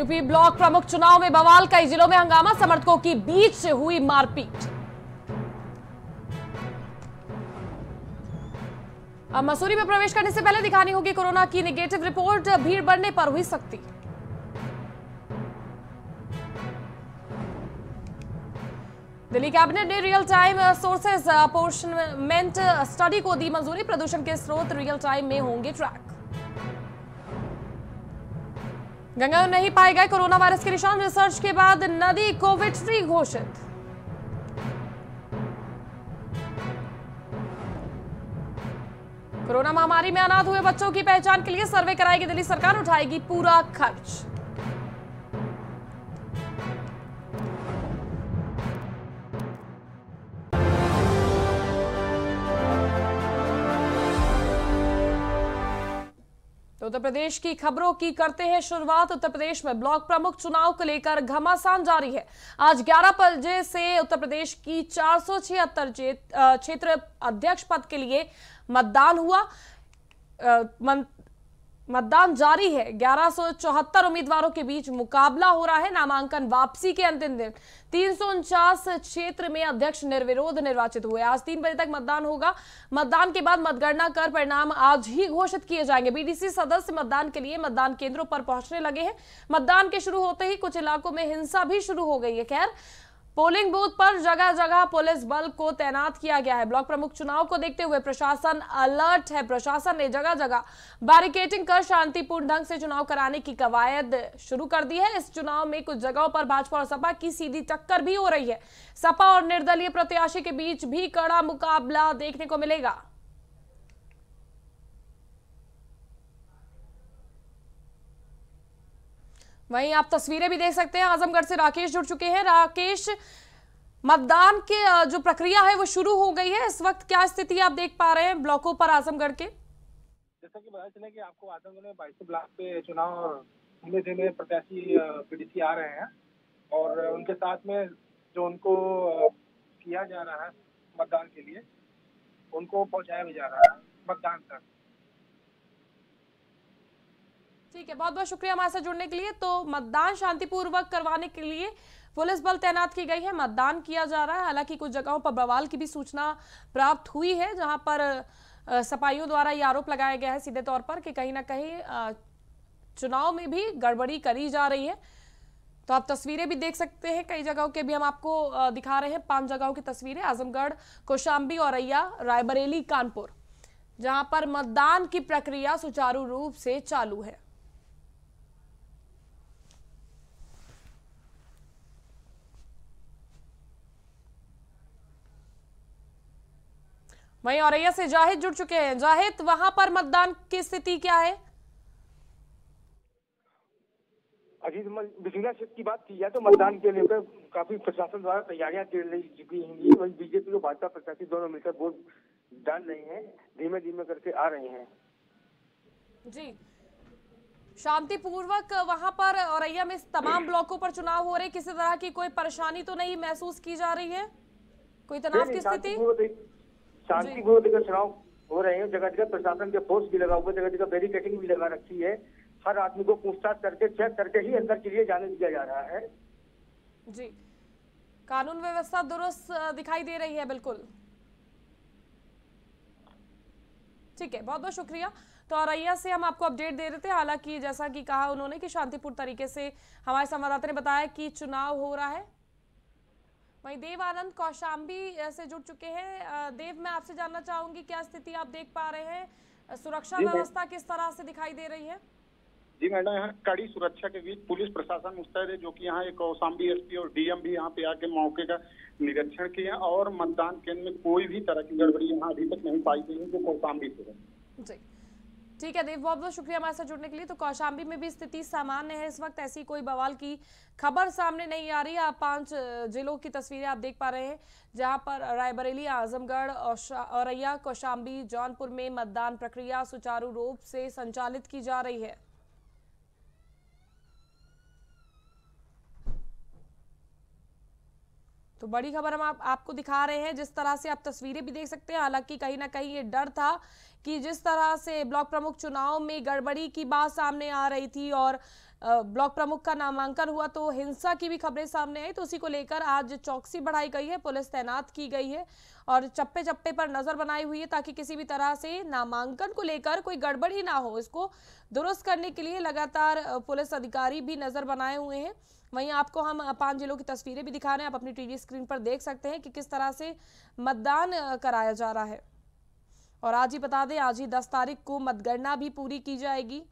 UP block प्रमुख चुनाव में बवाल, कई जिलों में हंगामा, समर्थकों की बीच से हुई मारपीट। अब मसूरी में प्रवेश करने से पहले दिखानी होगी कोरोना की निगेटिव रिपोर्ट भीड़ बढ़ने पर हुई सख्ती। दिल्ली कैबिनेट ने real time sources apportionment study को दी मंजूरी, प्रदूषण के स्रोत रियल टाइम में होंगे ट्रैक गंगा में नहीं पाए गए कोरोना वायरस के निशान। रिसर्च के बाद नदी कोविड फ्री घोषित। कोरोना महामारी में अनाथ हुए बच्चों की पहचान के लिए सर्वे कराएगी दिल्ली सरकार, उठाएगी पूरा खर्च। उत्तर प्रदेश की खबरों की करते हैं शुरुआत। उत्तर प्रदेश में ब्लॉक प्रमुख चुनाव को लेकर घमासान जारी है। आज 11 बजे से उत्तर प्रदेश की चार सौ छिहत्तर क्षेत्र अध्यक्ष पद के लिए मतदान हुआ। मतदान जारी है। ग्यारह उम्मीदवारों के बीच मुकाबला हो रहा है। नामांकन वापसी के अंतिम दिन। तीन क्षेत्र में अध्यक्ष निर्विरोध निर्वाचित हुए। आज तीन बजे तक मतदान होगा। मतदान के बाद मतगणना कर परिणाम आज ही घोषित किए जाएँगे। बीडीसी सदस्य मतदान के लिए मतदान केंद्रों पर पहुँचने लगे हैं। मतदान के शुरू होते ही कुछ इलाकों में हिंसा भी शुरू हो गई है। खैर पोलिंग बूथ पर जगह जगह पुलिस बल को तैनात किया गया है। ब्लॉक प्रमुख चुनाव को देखते हुए प्रशासन अलर्ट है। प्रशासन ने जगह जगह बैरिकेटिंग कर शांतिपूर्ण ढंग से चुनाव कराने की कवायद शुरू कर दी है। इस चुनाव में कुछ जगहों पर भाजपा और सपा की सीधी टक्कर भी हो रही है। सपा और निर्दलीय प्रत्याशी के बीच भी कड़ा मुकाबला देखने को मिलेगा। वहीं आप तस्वीरें भी देख सकते हैं। आजमगढ़ से राकेश जुड़ चुके हैं। राकेश, मतदान के जो प्रक्रिया है, वो शुरू हो गई है। इस वक्त क्या स्थिति आप देख पा रहे हैं ब्लॉकों पर आजमगढ़ के? जैसा कि पता चले कि आपको आजमगढ़ में बाईस ब्लॉक पे चुनाव धीमे धीमे प्रत्याशी पीडीसी आ रहे हैं और उनके साथ में जो उनको किया जा रहा है मतदान के लिए, उनको पहुँचाया भी जा रहा है मतदान तक। ठीक है बहुत बहुत शुक्रिया हमारे साथ जुड़ने के लिए। तो मतदान शांतिपूर्वक करवाने के लिए पुलिस बल तैनात की गई है, मतदान किया जा रहा है। हालाँकि कुछ जगहों पर बवाल की भी सूचना प्राप्त हुई है, जहाँ पर सपाइयों द्वारा ये आरोप लगाया गया है सीधे तौर पर कि कहीं ना कहीं चुनाव में भी गड़बड़ी करी जा रही है। तो आप तस्वीरें भी देख सकते हैं। कई जगहों के भी हम आपको दिखा रहे हैं। पाँच जगहों की तस्वीरें, आजमगढ़, कौशाम्बी औरैया रायबरेली, कानपुर, जहाँ पर मतदान की प्रक्रिया सुचारू रूप से चालू है। वहीं औरैया से जाहिद जुड़ चुके हैं। जाहिद वहाँ पर मतदान की स्थिति क्या है? अजीत बिजला सीट की बात की जाए तो मतदान के लेकर काफ़ी प्रशासन द्वारा तैयारियाँ की ली चुकी होंगी वही बीजेपी और भाजपा प्रत्याशी दोनों मिलकर वोट डाल रहे हैं धीमे धीमे करके आ रहे हैं। जी। शांतिपूर्वक वहाँ पर औरैया में तमाम ब्लॉकों पर चुनाव हो रहे किसी तरह की कोई परेशानी तो नहीं महसूस की जा रही है? कोई तनाव की स्थिति? शांतिपूर्वक देखकर चुनाव हो रहे हैं जगह जगह प्रशासन के फोर्स भी लगा हुआ है जगह जगह बैरिकेटिंग भी लगा रखी है। हर आदमी को पूछताछ करके चेक करके ही अंदर के लिए जाने दिया जा रहा है। जी। कानून व्यवस्था दुरुस्त दिखाई दे रही है बिल्कुल। ठीक है बहुत बहुत शुक्रिया। तो औरैया से हम आपको अपडेट दे रहे थे हालाँकि जैसा कि कहा उन्होंने कि शांतिपूर्ण तरीके से हमारे संवाददाता ने बताया कि चुनाव हो रहा है। वहीं देव आनंद कौशाम्बी से जुड़ चुके हैं। देव मैं आपसे जानना चाहूँगी क्या स्थिति आप देख पा रहे हैं? सुरक्षा व्यवस्था किस तरह से दिखाई दे रही है? जी मैडम यहाँ कड़ी सुरक्षा के बीच पुलिस प्रशासन मुस्तैद है जो कि यहाँ एक कौशाम्बी एसपी और डीएम भी यहाँ पे आके मौके का निरीक्षण किया और मतदान केंद्र में कोई भी तरह की गड़बड़ी यहाँ अभी तक नहीं पाई गई है जो कौशाम्बी से है। जी। ठीक है देव बहुत बहुत शुक्रिया हमारे साथ जुड़ने के लिए। तो कौशाम्बी में भी स्थिति सामान्य है। इस वक्त ऐसी कोई बवाल की खबर सामने नहीं आ रही। आप पाँच जिलों की तस्वीरें आप देख पा रहे हैं जहाँ पर रायबरेली आजमगढ़ औरैया कौशाम्बी जौनपुर में मतदान प्रक्रिया सुचारू रूप से संचालित की जा रही है। तो बड़ी खबर हम आप, आपको दिखा रहे हैं। जिस तरह से आप तस्वीरें भी देख सकते हैं हालाँकि कहीं ना कहीं ये डर था कि जिस तरह से ब्लॉक प्रमुख चुनाव में गड़बड़ी की बात सामने आ रही थी और ब्लॉक प्रमुख का नामांकन हुआ तो हिंसा की भी खबरें सामने आई तो उसी को लेकर आज चौकसी बढ़ाई गई है, पुलिस तैनात की गई है और चप्पे चप्पे पर नज़र बनाई हुई है ताकि किसी भी तरह से नामांकन को लेकर कोई गड़बड़ी ना हो। इसको दुरुस्त करने के लिए लगातार पुलिस अधिकारी भी नज़र बनाए हुए हैं। वहीं आपको हम पाँच जिलों की तस्वीरें भी दिखा रहे हैं, आप अपनी टीवी स्क्रीन पर देख सकते हैं कि किस तरह से मतदान कराया जा रहा है। और आज ही बता दें, आज ही दस तारीख को मतगणना भी पूरी की जाएगी।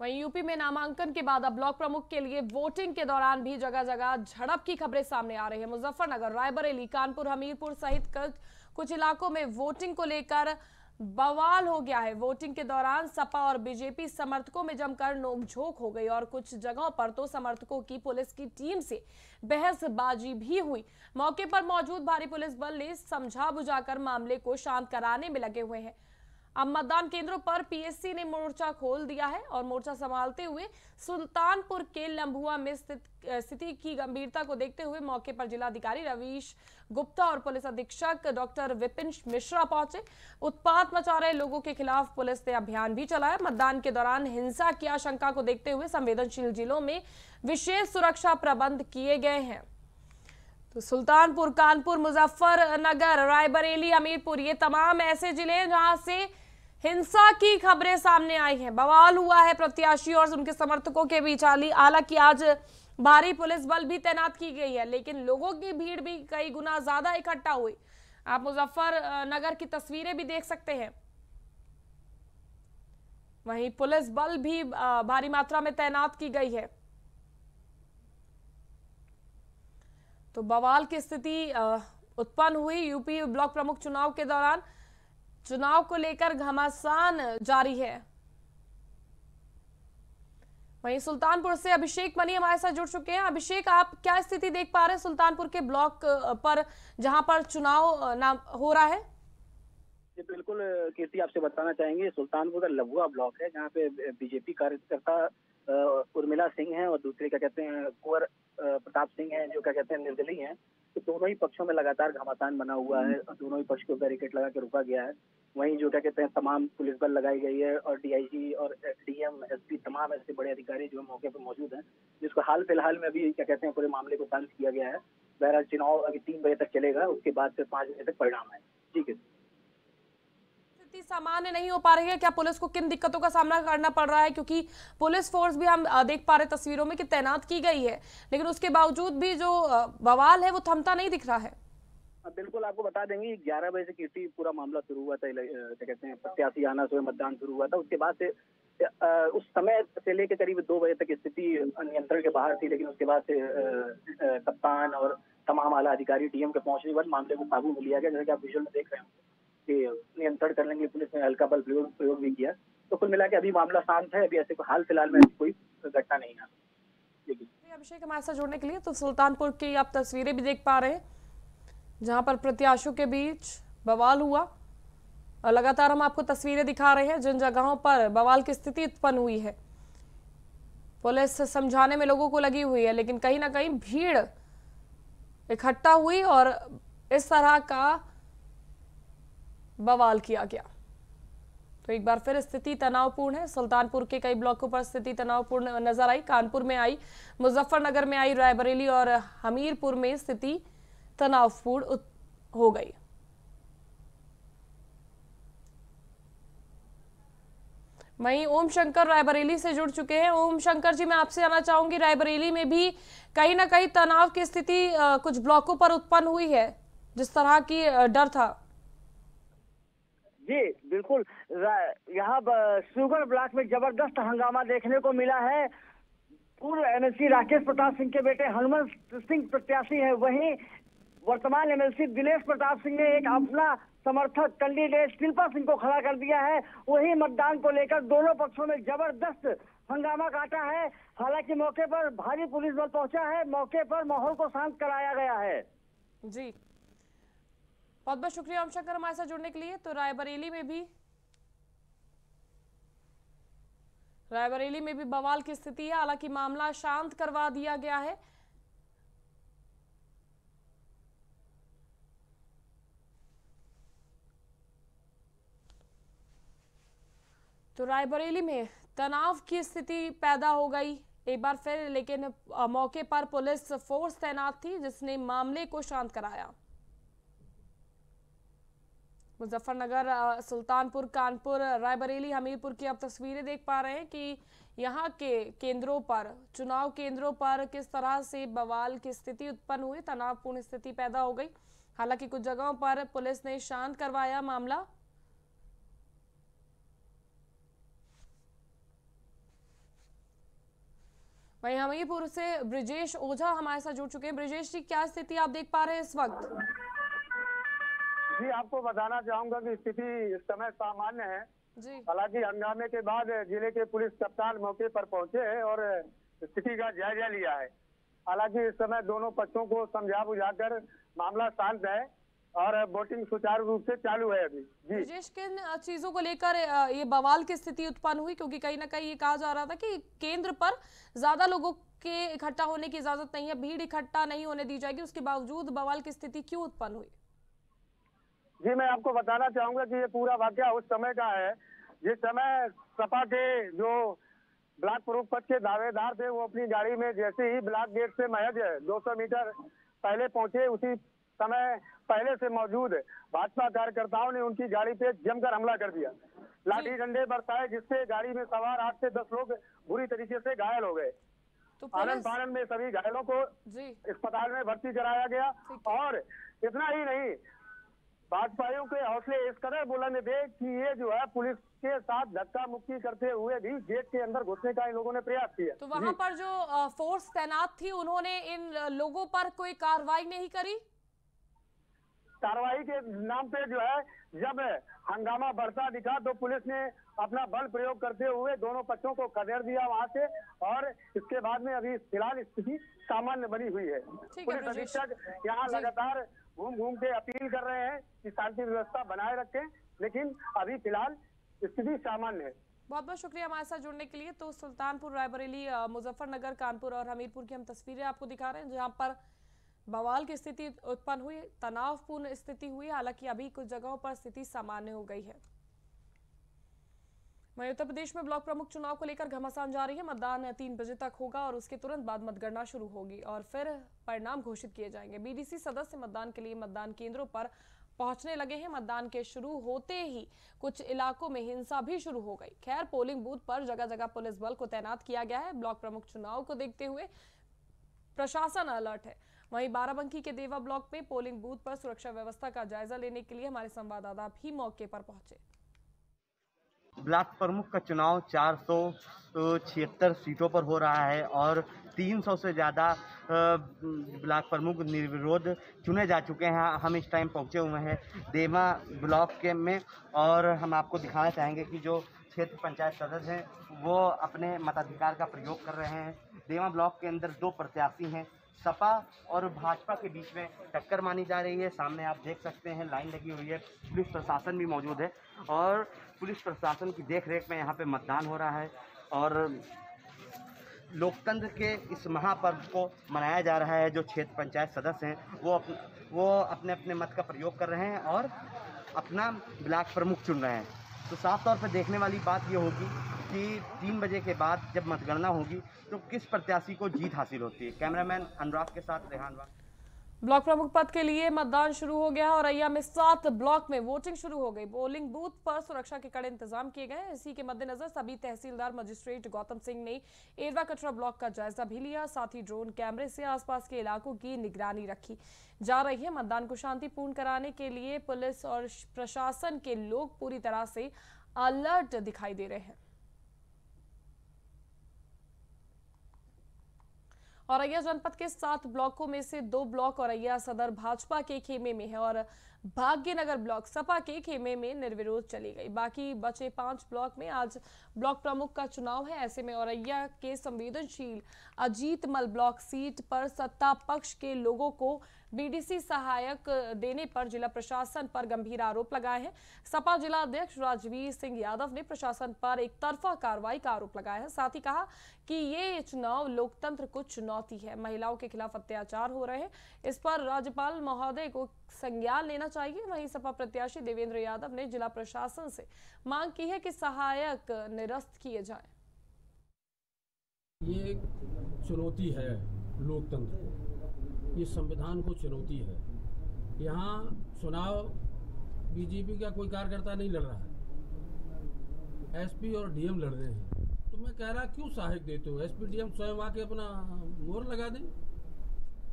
वहीं यूपी में नामांकन के बाद अब ब्लॉक प्रमुख के लिए वोटिंग के दौरान भी जगह जगह झड़प की खबरें सामने आ रही है। मुजफ्फरनगर, रायबरेली, कानपुर, हमीरपुर सहित कुछ कुछ इलाकों में वोटिंग को लेकर बवाल हो गया है। वोटिंग के दौरान सपा और बीजेपी समर्थकों में जमकर नोकझोंक हो गई और कुछ जगहों पर तो समर्थकों की पुलिस की टीम से बहसबाजी भी हुई। मौके पर मौजूद भारी पुलिस बल ने समझा बुझाकर मामले को शांत कराने में लगे हुए हैं। अब मतदान केंद्रों पर पीएससी ने मोर्चा खोल दिया है और मोर्चा संभालते हुए सुल्तानपुर के लंबुआ में स्थिति की गंभीरता को देखते हुए मौके पर जिलाधिकारी रवीश गुप्ता और पुलिस अधीक्षक डॉक्टर विपिन मिश्रा पहुँचे। उत्पात मचा रहे लोगों के खिलाफ पुलिस ने अभियान भी चलाया। मतदान के दौरान हिंसा की आशंका को देखते हुए संवेदनशील जिलों में विशेष सुरक्षा प्रबंध किए गए हैं। तो सुल्तानपुर, कानपुर, मुजफ्फरनगर, रायबरेली, हमीरपुर, ये तमाम ऐसे ज़िले हैं जहाँ से हिंसा की खबरें सामने आई हैं। बवाल हुआ है प्रत्याशी और उनके समर्थकों के बीच हाली- हालाँकि आज भारी पुलिस बल भी तैनात की गई है, लेकिन लोगों की भीड़ भी कई गुना ज़्यादा इकट्ठा हुई। आप मुजफ्फरनगर की तस्वीरें भी देख सकते हैं। वहीं पुलिस बल भी भारी मात्रा में तैनात की गई है। तो बवाल की स्थिति उत्पन्न हुई। यूपी ब्लॉक प्रमुख चुनाव के दौरान चुनाव को लेकर घमासान जारी है। वहीं सुल्तानपुर से अभिषेक मनी हमारे साथ जुड़ चुके हैं। अभिषेक, आप क्या स्थिति देख पा रहे हैं सुल्तानपुर के ब्लॉक पर, जहाँ पर चुनाव नाम हो रहा है? जी, बिल्कुल कीर्ति, आपसे बताना चाहेंगे। सुल्तानपुर का लबुआ ब्लॉक है, जहाँ पे बीजेपी कार्यकर्ता उर्मिला सिंह हैं और दूसरे क्या कहते हैं कुंवर प्रताप सिंह हैं जो क्या कहते हैं निर्दलीय हैं। तो दोनों ही पक्षों में लगातार घमासान बना हुआ है और दोनों ही पक्ष को बैरिकेड लगा के रोका गया है। वहीं जो क्या कहते हैं तमाम पुलिस बल लगाई गई है और डीआईजी और डीएम एसपी तमाम ऐसे बड़े अधिकारी जो मौके पर मौजूद हैं जिसको हाल फ़िलहाल में अभी क्या कहते हैं पूरे मामले को शांत किया गया है। बहरहाल चुनाव अभी तीन बजे तक चलेगा उसके बाद फिर पाँच बजे तक परिणाम है ठीक है। सामान्य नहीं हो पा रही है। क्या पुलिस को किन दिक्कतों का सामना करना पड़ रहा है? क्योंकि पुलिस फोर्स भी हम देख पा रहे तस्वीरों में कि तैनात की गई है। लेकिन उसके बावजूद भी जो बवाल है वो थमता नहीं दिख रहा है। बिल्कुल आपको बता देंगे ग्यारह बजे से कीर्ति पूरा मामला शुरू हुआ था क्या कहते हैं, प्रत्याशी आना से मतदान शुरू हुआ था। उसके बाद से उस समय से लेकर करीब दो बजे तक स्थिति नियंत्रण के बाहर थी, लेकिन उसके बाद से कप्तान और तमाम आला अधिकारी डीएम के पहुँचने के बाद मामले को काबू में लिया गया, जैसे कि आप विजुअल में देख रहे हो नियंत्रण करने लिए पुलिस ने हल्का बल प्रयोग प्रयोग भी किया। तो कुल मिला के अभी मामला शांत है, अभी ऐसे को हाल फ़िलहाल में कोई घटना नहीं है। अभिषेक, हमारे साथ जुड़ने के लिए तो सुल्तानपुर की आप तस्वीरें भी देख पा रहे हैं, जहाँ पर प्रत्याशियों के बीच बवाल हुआ। और लगातार हम आपको तस्वीरें दिखा रहे हैं, जिन जगहों पर बवाल की स्थिति उत्पन्न हुई है। पुलिस समझाने में लोगों को लगी हुई है, लेकिन कहीं ना कहीं भीड़ इकट्ठा हुई और इस तरह का बवाल किया गया। तो एक बार फिर स्थिति तनावपूर्ण है। सुल्तानपुर के कई ब्लॉकों पर स्थिति तनावपूर्ण नज़र आई। कानपुर में आई, मुजफ्फरनगर में आई रायबरेली और हमीरपुर में स्थिति तनावपूर्ण हो गई। वहीं ओम शंकर रायबरेली से जुड़ चुके हैं। ओम शंकर जी, मैं आपसे आना चाहूँगी, रायबरेली में भी कहीं ना कहीं तनाव की स्थिति कुछ ब्लॉकों पर उत्पन्न हुई है? जिस तरह की डर था। जी, बिल्कुल। यहाँ शुगर ब्लॉक में ज़बरदस्त हंगामा देखने को मिला है। पूर्व एमएलसी राकेश प्रताप सिंह के बेटे हनुमंत सिंह प्रत्याशी है। वहीं वर्तमान एमएलसी दिनेश प्रताप सिंह ने एक अपना समर्थक कैंडिडेट शिल्पा सिंह को खड़ा कर दिया है। वही मतदान को लेकर दोनों पक्षों में ज़बरदस्त हंगामा काटा है। हालाँकि मौके पर भारी पुलिस बल पहुँचा है। मौके पर माहौल को शांत कराया गया है। जी। बहुत बहुत शुक्रिया ओम शंकर हमारे साथ जुड़ने के लिए। तो रायबरेली में भी रायबरेली में भी बवाल की स्थिति है। हालाँकि मामला शांत करवा दिया गया है। तो रायबरेली में तनाव की स्थिति पैदा हो गई एक बार फिर, लेकिन मौके पर पुलिस फोर्स तैनात थी, जिसने मामले को शांत कराया। मुजफ्फरनगर सुल्तानपुर, कानपुर, रायबरेली, हमीरपुर की आप तस्वीरें देख पा रहे हैं कि यहाँ के केंद्रों पर, चुनाव केंद्रों पर किस तरह से बवाल की स्थिति उत्पन्न हुई, तनावपूर्ण स्थिति पैदा हो गई। हालाँकि कुछ जगहों पर पुलिस ने शांत करवाया मामला। वहीं हमीरपुर से ब्रिजेश ओझा हमारे साथ जुड़ चुके हैं। ब्रिजेश जी, क्या स्थिति आप देख पा रहे हैं इस वक्त? जी आपको बताना चाहूँगा कि स्थिति इस समय सामान्य है। हालाँकि हंगामे के बाद ज़िले के पुलिस कप्तान मौके पर पहुँचे हैं और स्थिति का जायजा लिया है। हालाँकि इस समय दोनों पक्षों को समझा बुझाकर मामला शांत है और वोटिंग सुचारू रूप से चालू है अभी। जी। किन चीज़ों को लेकर ये बवाल की स्थिति उत्पन्न हुई? क्योंकि कहीं ना कहीं ये कहा जा रहा था कि केंद्र पर ज़्यादा लोगों के इकट्ठा होने की इजाज़त नहीं है भीड़ इकट्ठा नहीं होने दी जाएगी उसके बावजूद बवाल की स्थिति क्यों उत्पन्न हुई? जी मैं आपको बताना चाहूँगा कि ये पूरा वाक्य उस समय का है जिस समय सपा के जो ब्लॉक प्रमुख पद के दावेदार थे वो अपनी गाड़ी में जैसे ही ब्लॉक गेट से महज 200 मीटर पहले पहुँचे उसी समय पहले से मौजूद भाजपा कार्यकर्ताओं ने उनकी गाड़ी पे जमकर हमला कर दिया। लाठी डंडे बरसाए जिससे गाड़ी में सवार आठ से दस लोग बुरी तरीके से घायल हो गए। तो आनंद फानंद में सभी घायलों को अस्पताल में भर्ती कराया गया और इतना ही नहीं भाजपाइयों के हौसले इस कदर बुलंद थे कि ये जो है पुलिस के साथ धक्का मुक्की करते हुए भी गेट के अंदर घुसने का इन लोगों ने प्रयास किया। तो वहाँ पर जो फोर्स तैनात थी उन्होंने इन लोगों पर कोई कार्रवाई नहीं करी? कार्रवाई के नाम पे जो है जब हंगामा बढ़ता दिखा तो पुलिस ने अपना बल प्रयोग करते हुए दोनों पक्षों को खदेड़ दिया वहाँ से और इसके बाद में अभी फ़िलहाल स्थिति सामान्य बनी हुई है। है, पुलिस अधीक्षक यहाँ लगातार घूम घूम के अपील कर रहे हैं कि शांति व्यवस्था बनाए रखें, लेकिन अभी फ़िलहाल स्थिति सामान्य है। बहुत बहुत शुक्रिया हमारे साथ जुड़ने के लिए। तो सुल्तानपुर, रायबरेली मुजफ्फरनगर, कानपुर और हमीरपुर की हम तस्वीरें आपको दिखा रहे हैं, जहाँ पर बवाल की स्थिति उत्पन्न हुई, तनावपूर्ण स्थिति हुई, हालाँकि अभी कुछ जगहों पर स्थिति सामान्य हो गई है। वहीं उत्तर प्रदेश में ब्लॉक प्रमुख चुनाव को लेकर घमासान जारी है। मतदान तीन बजे तक होगा और उसके तुरंत बाद मतगणना शुरू होगी और फिर परिणाम घोषित किए जाएँगे। बीडीसी सदस्य मतदान के लिए मतदान केंद्रों पर पहुँचने लगे हैं। मतदान के शुरू होते ही कुछ इलाकों में हिंसा भी शुरू हो गई। खैर, पोलिंग बूथ पर जगह जगह पुलिस बल को तैनात किया गया है। ब्लॉक प्रमुख चुनाव को देखते हुए प्रशासन अलर्ट है। वहीं बाराबंकी के देवा ब्लॉक में पोलिंग बूथ पर सुरक्षा व्यवस्था का जायजा लेने के लिए हमारे संवाददाता भी मौके पर पहुँचे। ब्लॉक प्रमुख का चुनाव चार सौ छिहत्तर सीटों पर हो रहा है और 300 से ज़्यादा ब्लॉक प्रमुख निर्विरोध चुने जा चुके हैं। हम इस टाइम पहुँचे हुए हैं देवा ब्लॉक के में और हम आपको दिखाना चाहेंगे कि जो क्षेत्र पंचायत सदस्य हैं, वो अपने मताधिकार का प्रयोग कर रहे हैं। देवा ब्लॉक के अंदर दो प्रत्याशी हैं, सपा और भाजपा के बीच में टक्कर मानी जा रही है। सामने आप देख सकते हैं, लाइन लगी हुई है, पुलिस प्रशासन भी मौजूद है और पुलिस प्रशासन की देख रेख में यहाँ पे मतदान हो रहा है और लोकतंत्र के इस महापर्व को मनाया जा रहा है जो क्षेत्र पंचायत सदस्य हैं वो अप, वो अपने अपने मत का प्रयोग कर रहे हैं और अपना ब्लॉक प्रमुख चुन रहे हैं। तो साफ़ तौर पर देखने वाली बात ये होगी कि तीन बजे के बाद जब मतगणना होगी तो किस प्रत्याशी को जीत हासिल होती है? कैमरामैन अनुराग के साथ रेहान ब्लॉक प्रमुख पद के लिए मतदान शुरू हो गया और अय्या में सात ब्लॉक में वोटिंग शुरू हो गई। पोलिंग बूथ पर सुरक्षा के कड़े इंतज़ाम किए गए। इसी के मद्देनजर सभी तहसीलदार मजिस्ट्रेट गौतम सिंह ने एरवा कटरा ब्लॉक का जायजा भी लिया। साथ ही ड्रोन कैमरे से आसपास के इलाकों की निगरानी रखी जा रही है। मतदान को शांतिपूर्ण कराने के लिए पुलिस और प्रशासन के लोग पूरी तरह से अलर्ट दिखाई दे रहे हैं। औरैया जनपद के सात ब्लॉकों में से दो ब्लॉक औरैया सदर भाजपा के खेमे में है और भाग्यनगर ब्लॉक सपा के खेमे में निर्विरोध चली गई। बाकी बचे पाँच ब्लॉक में आज ब्लॉक प्रमुख का चुनाव है। ऐसे में औरैया के संवेदनशील अजीतमल ब्लॉक सीट पर सत्ता पक्ष के लोगों को बीडीसी सहायक देने पर जिला प्रशासन पर गंभीर आरोप लगाए हैं। सपा जिला अध्यक्ष राजवीर सिंह यादव ने प्रशासन पर एक तरफा कार्रवाई का आरोप लगाया है। साथ ही कहा कि ये चुनाव लोकतंत्र को चुनौती है। महिलाओं के खिलाफ अत्याचार हो रहे हैं। इस पर राज्यपाल महोदय को संज्ञान लेना चाहिए। वहीं सपा प्रत्याशी देवेंद्र यादव ने जिला प्रशासन से मांग की है कि सहायक निरस्त किए जाए। ये चुनौती है लोकतंत्र को। ये संविधान को चुनौती है। यहाँ चुनाव बीजेपी का कोई कार्यकर्ता नहीं लड़ रहा है। एसपी और डीएम लड़ रहे हैं। तो मैं कह रहा, क्यों सहायक देते हो? एसपी डीएम स्वयं आके अपना मोर लगा दें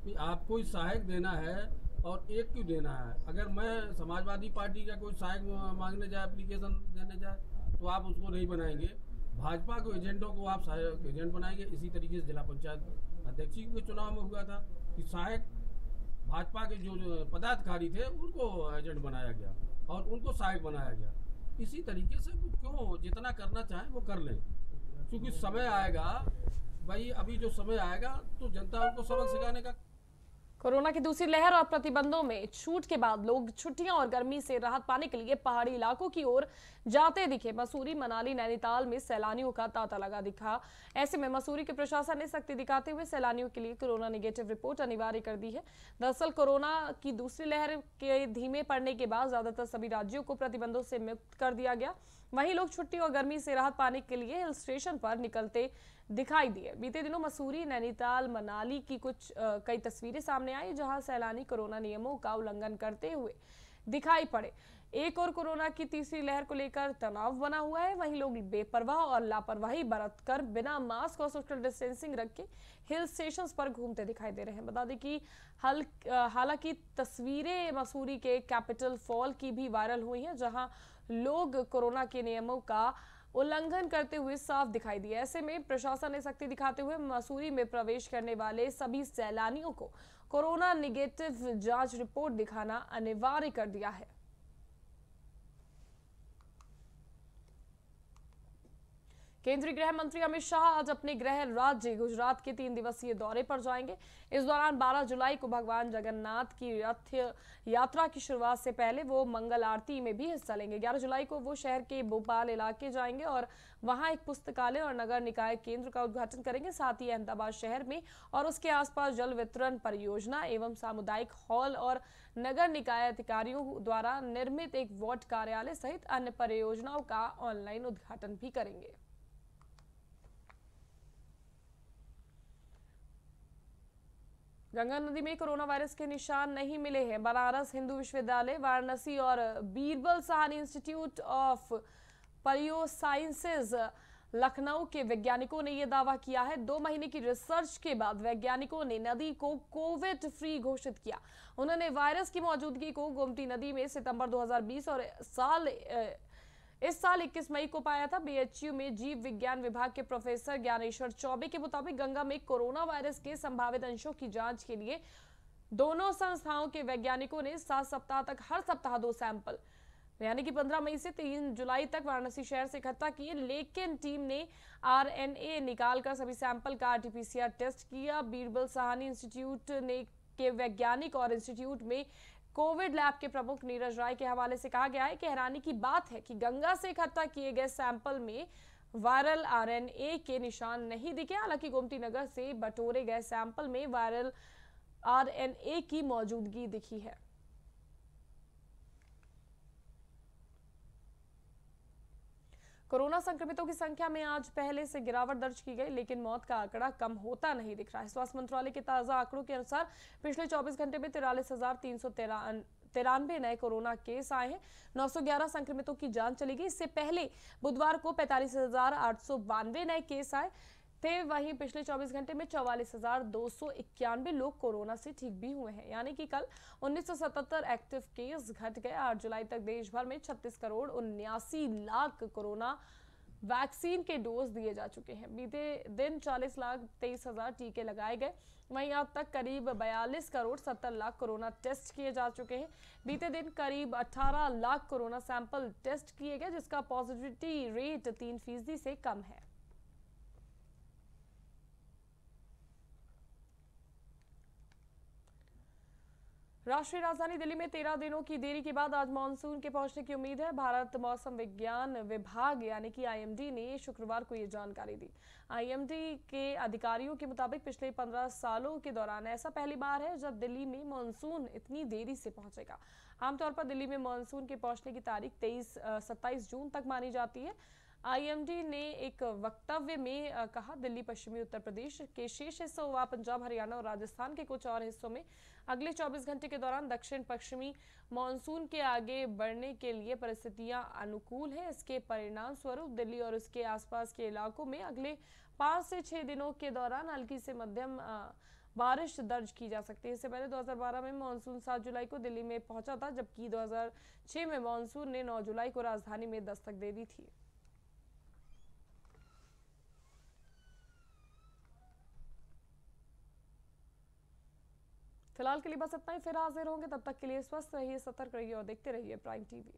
कि आपको ही सहायक देना है और एक क्यों देना है? अगर मैं समाजवादी पार्टी का कोई सहायक मांगने जाए एप्लीकेशन देने जाए तो आप उसको नहीं बनाएँगे। भाजपा के एजेंटों को आप सहायक एजेंट बनाएँगे। इसी तरीके से जिला पंचायत अध्यक्ष के चुनाव में हुआ था। कि सहायक भाजपा के जो पदाधिकारी थे, उनको एजेंट बनाया गया और उनको सहायक बनाया गया। इसी तरीके से वो क्यों जितना करना चाहे वो कर लें। क्योंकि समय आएगा, भाई, अभी जो समय आएगा तो जनता उनको सबक सिखाने का कोरोना की दूसरी लहर और प्रतिबंधों में छूट के बाद लोग छुट्टियाँ और गर्मी से राहत पाने के लिए पहाड़ी इलाकों की ओर जाते दिखे। मसूरी, मनाली, नैनीताल में सैलानियों का तांता लगा दिखा। ऐसे में मसूरी के प्रशासन ने सख्ती दिखाते हुए सैलानियों के लिए कोरोना निगेटिव रिपोर्ट अनिवार्य कर दी है। दरअसल कोरोना की दूसरी लहर के धीमे पड़ने के बाद ज़्यादातर सभी राज्यों को प्रतिबंधों से मुक्त कर दिया गया। वहीं लोग छुट्टी और गर्मी से राहत पाने के लिए हिल स्टेशन पर निकलते दिखाई दिए बीते दिनों मसूरी नैनीताल मनाली की कुछ आ, कई तस्वीरें सामने आई जहाँ सैलानी कोरोना नियमों का उल्लंघन करते हुए दिखाई पड़े। एक और कोरोना की तीसरी लहर को लेकर तनाव बना हुआ है। वहीं लोग बेपरवाह और लापरवाही बरत कर बिना मास्क और सोशल डिस्टेंसिंग रख के हिल स्टेशन पर घूमते दिखाई दे रहे हैं। बता दें कि हल हालाँकि तस्वीरें मसूरी के कैपिटल फॉल की भी वायरल हुई हैं जहाँ लोग कोरोना के नियमों का उल्लंघन करते हुए साफ़ दिखाई दिया। ऐसे में प्रशासन ने सख्ती दिखाते हुए मसूरी में प्रवेश करने वाले सभी सैलानियों को कोरोना निगेटिव जाँच रिपोर्ट दिखाना अनिवार्य कर दिया है। केंद्रीय गृह मंत्री अमित शाह आज अपने गृह राज्य गुजरात के तीन दिवसीय दौरे पर जाएँगे। इस दौरान 12 जुलाई को भगवान जगन्नाथ की रथ यात्रा की शुरुआत से पहले वो मंगल आरती में भी हिस्सा लेंगे। 11 जुलाई को वो शहर के भोपाल इलाके जाएँगे और वहाँ एक पुस्तकालय और नगर निकाय केंद्र का उद्घाटन करेंगे। साथ ही अहमदाबाद शहर में और उसके आसपास जल वितरण परियोजना एवं सामुदायिक हॉल और नगर निकाय अधिकारियों द्वारा निर्मित एक वार्ड कार्यालय सहित अन्य परियोजनाओं का ऑनलाइन उद्घाटन भी करेंगे। गंगा नदी में कोरोना वायरस के निशान नहीं मिले हैं। बनारस हिंदू विश्वविद्यालय, वाराणसी और Birbal Sahni institute of palaeo sciences Lucknow के वैज्ञानिकों ने यह दावा किया है। दो महीने की रिसर्च के बाद वैज्ञानिकों ने नदी को कोविड फ्री घोषित किया। उन्होंने वायरस की मौजूदगी को गोमती नदी में सितंबर 2020 और साल इस साल 21 मई को पाया था बीएचयू में जीव विज्ञान विभाग के प्रोफेसर ज्ञानेश्वर चौबे के मुताबिक गंगा में कोरोना वायरस के संभावित अंशों की जाँच के लिए दोनों संस्थाओं के वैज्ञानिकों ने सात सप्ताह तक हर सप्ताह दो सैंपल। यानी कि 15 मई से 3 जुलाई तक वाराणसी शहर से इकट्ठा किए, लेकिन टीम ने आरएनए निकालकर सभी सैंपल का आरटीपीसीआर टेस्ट किया। बीरबल सहानी इंस्टीट्यूट ने के वैज्ञानिक और इंस्टीट्यूट में कोविड लैब के प्रमुख नीरज राय के हवाले से कहा गया है कि हैरानी की बात है कि गंगा से इकट्ठा किए गए सैंपल में वायरल आरएनए के निशान नहीं दिखे। हालाँकि गोमती नगर से बटोरे गए सैंपल में वायरल आरएनए की मौजूदगी दिखी है। कोरोना संक्रमितों की संख्या में आज पहले से गिरावट दर्ज की गई, लेकिन मौत का आंकड़ा कम होता नहीं दिख रहा है। स्वास्थ्य मंत्रालय के ताज़ा आंकड़ों के अनुसार पिछले 24 घंटे में तिरालीस हज़ार तीन सौ तिरानवे नए कोरोना केस आए हैं। 911 संक्रमितों की जान चली गई। इससे पहले बुधवार को पैंतालीस नए केस आए। थे, वहीं पिछले 24 घंटे में चौवालीस लोग कोरोना से ठीक भी हुए हैं। यानी कि कल 1977 एक्टिव केस घट गए। आठ जुलाई तक देश भर में 36 करोड़ उन्यासी लाख कोरोना वैक्सीन के डोज दिए जा चुके हैं। बीते दिन 40 लाख तेईस हज़ार टीके लगाए गए। वहीं अब तक करीब 42 करोड़ 70 लाख कोरोना टेस्ट किए जा चुके हैं। बीते दिन करीब 18 लाख कोरोना सैंपल टेस्ट किए गए, जिसका पॉजिटिविटी रेट तीन फ़ीसदी से कम है। राष्ट्रीय राजधानी दिल्ली में तेरह दिनों की देरी के बाद आज मानसून के पहुँचने की उम्मीद है। भारत मौसम विज्ञान विभाग यानी कि आईएमडी ने शुक्रवार को ये जानकारी दी। आईएमडी के अधिकारियों के मुताबिक पिछले पंद्रह सालों के दौरान ऐसा पहली बार है जब दिल्ली में मानसून इतनी देरी से पहुंचेगा। आमतौर पर दिल्ली में मानसून के पहुँचने की तारीख तेईस सत्ताईस जून तक मानी जाती है। आईएमडी ने एक वक्तव्य में कहा, दिल्ली, पश्चिमी उत्तर प्रदेश के शेष हिस्सों व पंजाब, हरियाणा और राजस्थान के कुछ और हिस्सों में अगले 24 घंटे के दौरान दक्षिण पश्चिमी मानसून के आगे बढ़ने के लिए परिस्थितियाँ अनुकूल है। इसके परिणाम स्वरूप दिल्ली और उसके आसपास के इलाकों में अगले पाँच से छह दिनों के दौरान हल्की से मध्यम बारिश दर्ज की जा सकती है। इससे पहले 2012 में मानसून 7 जुलाई को दिल्ली में पहुँचा था, जबकि 2006 में मानसून ने 9 जुलाई को राजधानी में दस्तक दे दी थी। फ़िलहाल के लिए बस इतना ही। फिर हाजिर होंगे, तब तक के लिए स्वस्थ रहिए, सतर्क रहिए और देखते रहिए प्राइम टीवी।